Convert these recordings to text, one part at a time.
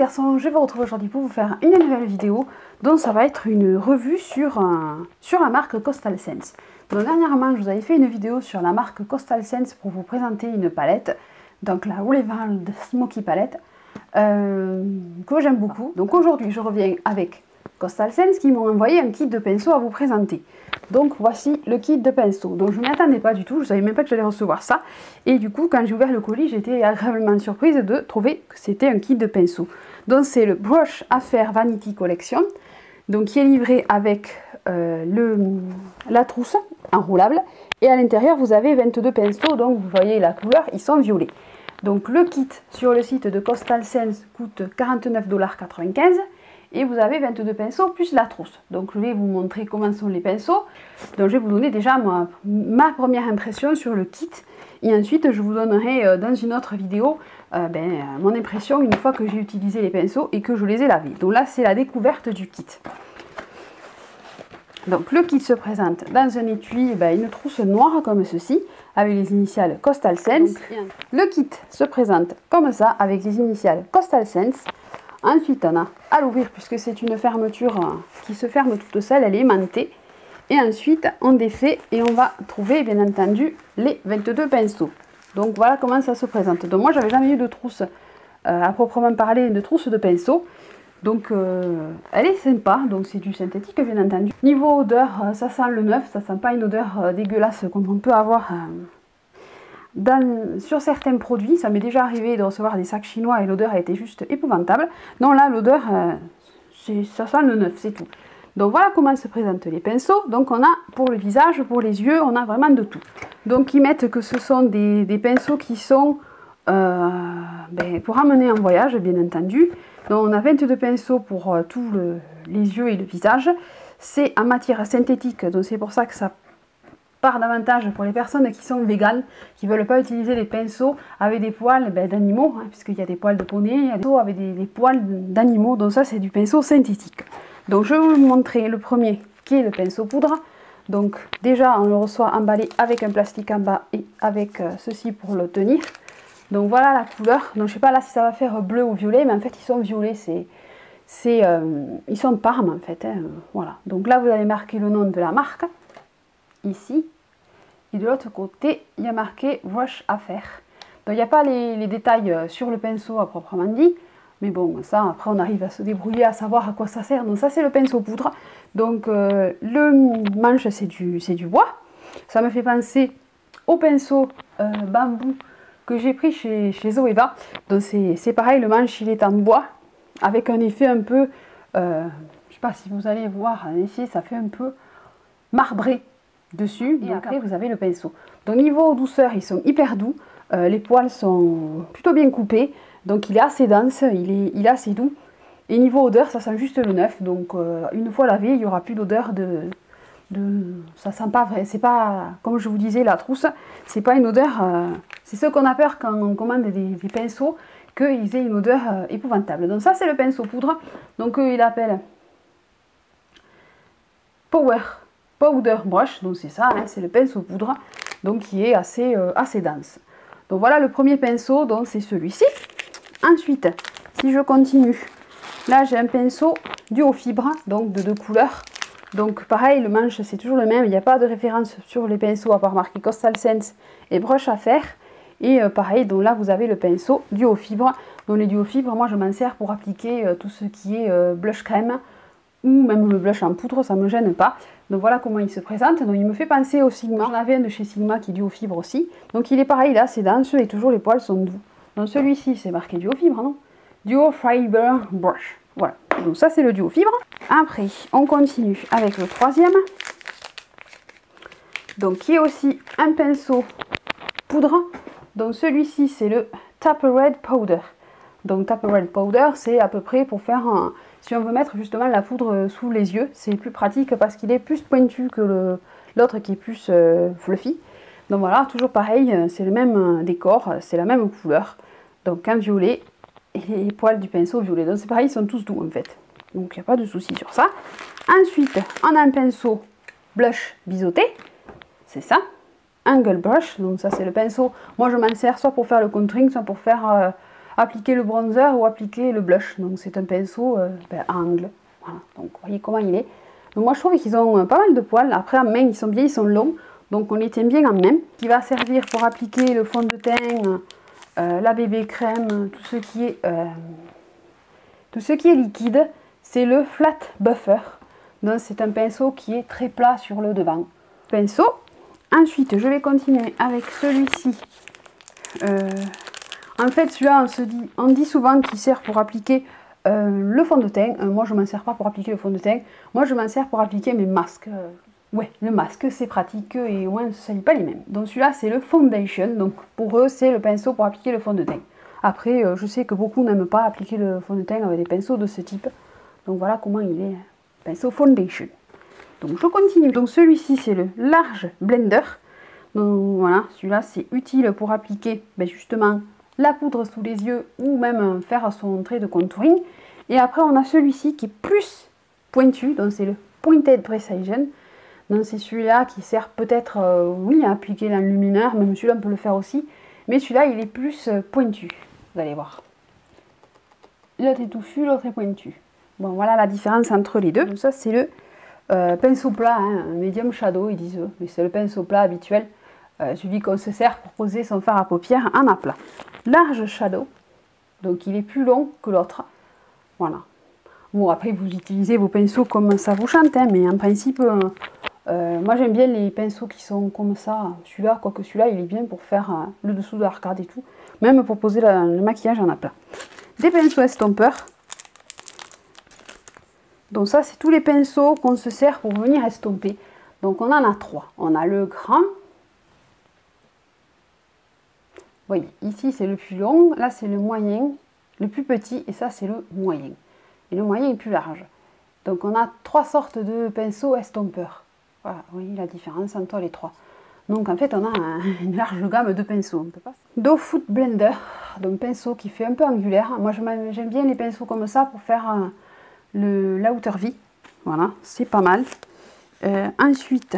garçons, je vous retrouve aujourd'hui pour vous faire une nouvelle vidéo dont ça va être une revue sur, sur la marque Coastal Sense. Donc dernièrement, je vous avais fait une vidéo sur la marque Coastal Sense pour vous présenter une palette, donc la Boulevard Smoky Palette, euh, que j'aime beaucoup. Donc aujourd'hui, je reviens avec Coastal Sense qui m'ont envoyé un kit de pinceau à vous présenter. Donc voici le kit de pinceau. Donc je ne m'y attendais pas du tout, je ne savais même pas que j'allais recevoir ça. Et du coup, quand j'ai ouvert le colis, j'étais agréablement surprise de trouver que c'était un kit de pinceau. Donc c'est le Brush Affair Vanity Collection, donc qui est livré avec euh, la trousse enroulable. Et à l'intérieur, vous avez 22 pinceaux, donc vous voyez la couleur, ils sont violets. Donc le kit sur le site de Coastal Sense coûte 49,95$ et vous avez 22 pinceaux plus la trousse. Donc je vais vous montrer comment sont les pinceaux. Donc je vais vous donner déjà ma, première impression sur le kit et ensuite je vous donnerai euh, dans une autre vidéo euh, ben, mon impression une fois que j'ai utilisé les pinceaux et que je les ai lavés. Donc là c'est la découverte du kit. Donc le kit se présente dans un étui, ben, une trousse noire comme ceci, avec les initiales Coastal Sense. Le kit se présente comme ça, avec les initiales Coastal Sense. Ensuite, on a à l'ouvrir, puisque c'est une fermeture euh, qui se ferme toute seule, elle est aimantée. Et ensuite, on défait et on va trouver, bien entendu, les 22 pinceaux. Donc voilà comment ça se présente. Donc moi, j'avais jamais eu de trousse, euh, à proprement parler, de trousse de pinceaux. Donc euh, elle est sympa, donc c'est du synthétique bien entendu. Niveau odeur, ça sent le neuf, ça sent pas une odeur dégueulasse comme on peut avoir sur certains produits, ça m'est déjà arrivé de recevoir des sacs chinois et l'odeur a été juste épouvantable. Non, là, l'odeur, euh, ça sent le neuf, c'est tout. Donc voilà comment se présentent les pinceaux. Donc on a pour le visage, pour les yeux, on a vraiment de tout. Donc ils mettent que ce sont des, pinceaux qui sont euh, ben, pour amener en voyage, bien entendu. Donc on a 22 pinceaux pour euh, tous les yeux et le visage. C'est en matière synthétique, donc c'est pour ça que ça part davantage pour les personnes qui sont véganes, qui ne veulent pas utiliser les pinceaux avec des poils ben, d'animaux, hein, puisqu'il y a des poils de poney, il y a des avec des, poils d'animaux, donc ça c'est du pinceau synthétique. Donc je vais vous montrer le premier qui est le pinceau poudre. Donc déjà on le reçoit emballé avec un plastique en bas et avec euh, ceci pour le tenir. Donc voilà la couleur. Donc je sais pas là si ça va faire bleu ou violet, mais en fait ils sont violets, c'est euh, ils sont de Parme en fait. Hein, voilà. Donc là vous avez marqué le nom de la marque ici. Et de l'autre côté, il y a marqué wash à faire. Donc il n'y a pas les, détails euh, sur le pinceau à proprement dit. Mais bon, ça, après, on arrive à se débrouiller, à savoir à quoi ça sert. Donc ça, c'est le pinceau poudre. Donc euh, le manche, c'est du, du bois. Ça me fait penser au pinceau euh, bambou que j'ai pris chez, chez Zoeva. Donc c'est pareil, le manche, il est en bois. Avec un effet un peu, je ne sais pas si vous allez voir, un effet, ça fait un peu marbré dessus et après vous avez le pinceau. Donc niveau douceur, ils sont hyper doux. Euh, les poils sont plutôt bien coupés. Donc il est assez dense, il est, il est assez doux. Et niveau odeur, ça sent juste le neuf. Donc euh, une fois lavé, il n'y aura plus d'odeur de, de... Ça sent pas vrai. C'est pas, comme je vous disais, la trousse. C'est pas une odeur... Euh, c'est ce qu'on a peur quand on commande des, des pinceaux, qu'ils aient une odeur épouvantable. Donc ça, c'est le pinceau poudre. Donc il appelle Power powder brush, donc c'est ça, hein, c'est le pinceau poudre, donc qui est assez, euh, assez dense. Donc voilà le premier pinceau, donc c'est celui-ci. Ensuite, si je continue, là j'ai un pinceau duo fibre, donc de deux couleurs. Donc pareil, le manche c'est toujours le même, il n'y a pas de référence sur les pinceaux à part marqué Coastal Sense et brush à faire. Et euh, pareil, donc là vous avez le pinceau duo fibre. Donc les duo fibres, moi je m'en sers pour appliquer euh, tout ce qui est blush crème, ou même le blush en poudre, ça ne me gêne pas. Donc voilà comment il se présente. Donc il me fait penser au Sigma. J'en avais un de chez Sigma qui est duo fibre aussi. Donc il est pareil là, c'est dense et toujours les poils sont doux. Donc celui-ci, c'est marqué duo fibre, non? Duo Fiber Brush. Voilà. Donc ça, c'est le duo fibre. Après, on continue avec le troisième. Donc qui est aussi un pinceau poudre. Donc celui-ci, c'est le Tap Red Powder. Donc Red Powder, c'est à peu près pour faire si on veut mettre justement la poudre sous les yeux, c'est plus pratique parce qu'il est plus pointu que l'autre qui est plus euh, fluffy. Donc voilà, toujours pareil, euh, c'est le même euh, décor, c'est la même couleur. Donc un violet et les poils du pinceau violet. Donc c'est pareil, ils sont tous doux en fait. Donc il n'y a pas de souci sur ça. Ensuite, on a un pinceau blush biseauté. C'est ça. Angle brush. Donc ça c'est le pinceau. Moi je m'en sers soit pour faire le contouring, soit pour faire appliquer le bronzer ou appliquer le blush. Donc c'est un pinceau ben, à angle. Voilà, donc vous voyez comment il est. Donc moi je trouve qu'ils ont pas mal de poils. Après en main ils sont bien, ils sont longs. Donc on les tient bien en main. Qui va servir pour appliquer le fond de teint, la bébé crème, tout ce qui est, tout ce qui est liquide. C'est le flat buffer. Donc c'est un pinceau qui est très plat sur le devant. Pinceau. Ensuite, je vais continuer avec celui-ci. Euh, en fait, celui-là, on, se dit, on dit souvent qu'il sert pour appliquer euh, le fond de teint. Euh, moi, je ne m'en sers pas pour appliquer le fond de teint. Moi, je m'en sers pour appliquer mes masques. ouais, le masque, c'est pratique et ça ne salit pas les mêmes. Donc celui-là, c'est le foundation. Donc pour eux, c'est le pinceau pour appliquer le fond de teint. Après, je sais que beaucoup n'aiment pas appliquer le fond de teint avec des pinceaux de ce type. Donc voilà comment il est pinceau foundation. Donc je continue. Donc celui-ci c'est le large blender. Donc voilà, celui-là c'est utile pour appliquer ben, justement la poudre sous les yeux ou même faire son trait de contouring. Et après on a celui-ci qui est plus pointu, donc c'est le Pointed Precision. Donc c'est celui-là qui sert peut-être, euh, oui, à appliquer l'enlumineur, même celui-là on peut le faire aussi. Mais celui-là il est plus euh, pointu, vous allez voir. L'autre est touffu, l'autre est pointu. Bon, voilà la différence entre les deux. Ça, c'est le euh, pinceau plat, hein, medium shadow, ils disent, mais c'est le pinceau plat habituel, euh, celui qu'on se sert pour poser son fard à paupières en aplat. Large shadow, donc il est plus long que l'autre. Voilà. Bon, après, vous utilisez vos pinceaux comme ça vous chante, hein, mais en principe, euh, moi j'aime bien les pinceaux qui sont comme ça. Celui-là, quoique celui-là, il est bien pour faire le dessous de l'arcade et tout, même pour poser le maquillage en aplat. Des pinceaux estompeurs. Donc ça, c'est tous les pinceaux qu'on se sert pour venir estomper. Donc on en a trois. On a le grand. Vous voyez, ici c'est le plus long, là c'est le moyen, le plus petit, et ça c'est le moyen. Et le moyen est plus large. Donc on a trois sortes de pinceaux estompeurs. Voilà, vous voyez la différence entre les trois. Donc en fait on a une large gamme de pinceaux. Doe Foot Blender, donc pinceau qui fait un peu angulaire. Moi j'aime bien les pinceaux comme ça pour faire... Euh, le, la hauteur vie. Voilà, c'est pas mal. Euh, ensuite,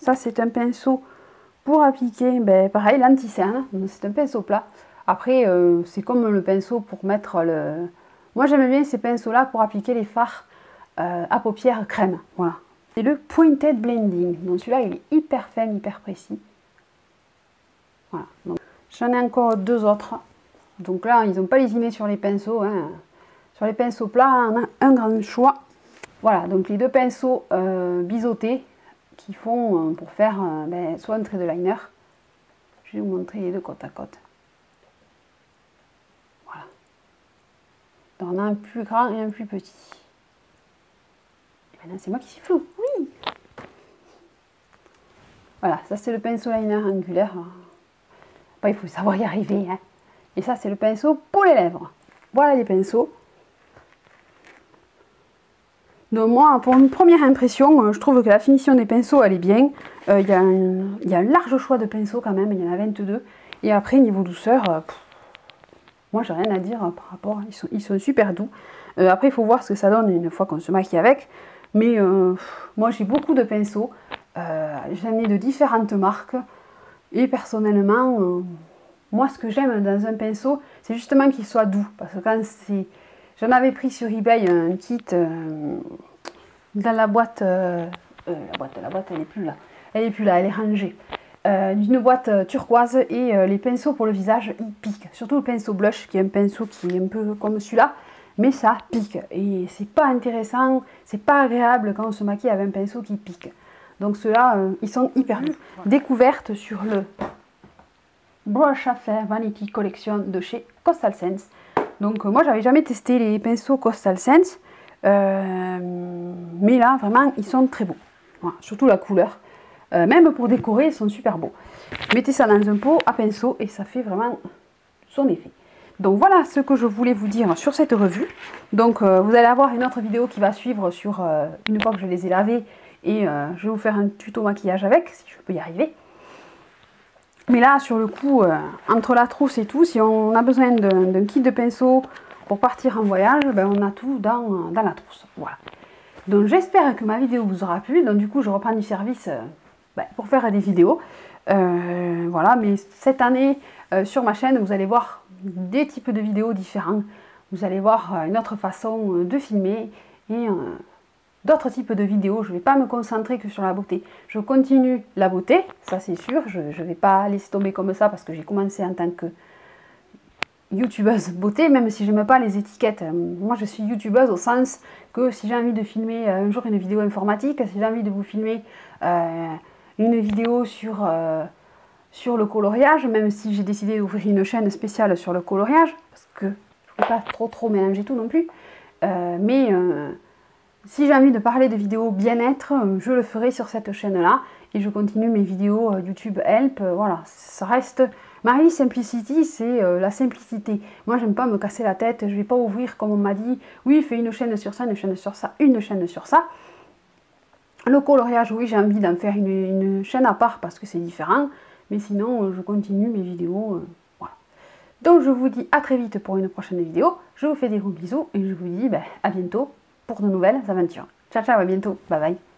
ça c'est un pinceau pour appliquer, ben, pareil, l'anti-cerne. C'est un pinceau plat. Après, euh, c'est comme le pinceau pour mettre le... Moi j'aime bien ces pinceaux-là pour appliquer les fards euh, à paupières crème. Voilà. C'est le Pointed Blending. Donc celui-là, il est hyper fin, hyper précis. Voilà. J'en ai encore deux autres. Donc là, ils n'ont pas lésiné sur les pinceaux. Hein les pinceaux plats, on a un grand choix. Voilà, donc les deux pinceaux euh, biseautés font euh, pour faire euh, ben, soit un trait de liner. Je vais vous montrer les deux côte à côte. Voilà. Donc on a un plus grand et un plus petit. Et maintenant c'est moi qui suis flou. Oui Voilà, ça c'est le pinceau liner angulaire. il faut savoir y arriver. Hein. Et ça c'est le pinceau pour les lèvres. Voilà les pinceaux. Donc moi, pour une première impression, euh, je trouve que la finition des pinceaux, elle est bien. Euh, il y, a un large choix de pinceaux quand même, il y en a 22. Et après, niveau douceur, euh, moi, j'ai rien à dire par rapport, ils sont, ils sont super doux. après, il faut voir ce que ça donne une fois qu'on se maquille avec. Mais moi, j'ai beaucoup de pinceaux. J'en ai de différentes marques. Et personnellement, moi, ce que j'aime dans un pinceau, c'est justement qu'il soit doux. Parce que quand c'est J'en avais pris sur eBay un kit euh, dans la boîte. Euh, euh, la boîte, la boîte, elle n'est plus là. Elle n'est plus là, elle est rangée. d'une boîte turquoise et les pinceaux pour le visage, ils piquent. Surtout le pinceau blush, qui est un pinceau qui est un peu comme celui-là, mais ça pique. Et c'est pas intéressant, c'est pas agréable quand on se maquille avec un pinceau qui pique. Donc ceux-là, ils sont hyper doux. Découverte sur le Brush Affair Vanity Collection de chez Coastal Sense. Donc euh, moi j'avais jamais testé les pinceaux Coastal Sense. Euh, mais là vraiment ils sont très beaux. surtout la couleur. Euh, même pour décorer ils sont super beaux. Mettez ça dans un pot à pinceau et ça fait vraiment son effet. Donc voilà ce que je voulais vous dire sur cette revue. Donc vous allez avoir une autre vidéo qui va suivre sur une fois que je les ai lavés et je vais vous faire un tuto maquillage avec si je peux y arriver. Mais là, sur le coup, euh, entre la trousse et tout, si on a besoin d'un kit de pinceau pour partir en voyage, ben on a tout dans, dans, la trousse. Voilà. Donc j'espère que ma vidéo vous aura plu. Donc du coup, je reprends du service euh, ben, pour faire des vidéos. Euh, voilà, mais cette année, sur ma chaîne, vous allez voir des types de vidéos différents. Vous allez voir une autre façon de filmer et d'autres types de vidéos. Je ne vais pas me concentrer que sur la beauté. Je continue la beauté, ça c'est sûr. Je ne vais pas laisser tomber comme ça parce que j'ai commencé en tant que youtubeuse beauté, même si je n'aime pas les étiquettes. Moi je suis youtubeuse au sens que si j'ai envie de filmer un jour une vidéo informatique, si j'ai envie de vous filmer euh, une vidéo sur, euh, sur le coloriage, même si j'ai décidé d'ouvrir une chaîne spéciale sur le coloriage, parce que je ne veux pas trop trop mélanger tout non plus, euh, mais si j'ai envie de parler de vidéos bien-être, euh, je le ferai sur cette chaîne-là. Et je continue mes vidéos euh, YouTube Help. Euh, voilà, ça reste... Marie Simplicity, c'est la simplicité. Moi, j'aime pas me casser la tête. Je vais pas ouvrir, comme on m'a dit, oui, fais une chaîne sur ça, une chaîne sur ça, une chaîne sur ça. Le coloriage, oui, j'ai envie d'en faire une, chaîne à part parce que c'est différent. Mais sinon, je continue mes vidéos. voilà. Donc, je vous dis à très vite pour une prochaine vidéo. Je vous fais des gros bisous et je vous dis ben, à bientôt pour de nouvelles aventures. Ciao ciao, à bientôt, bye bye.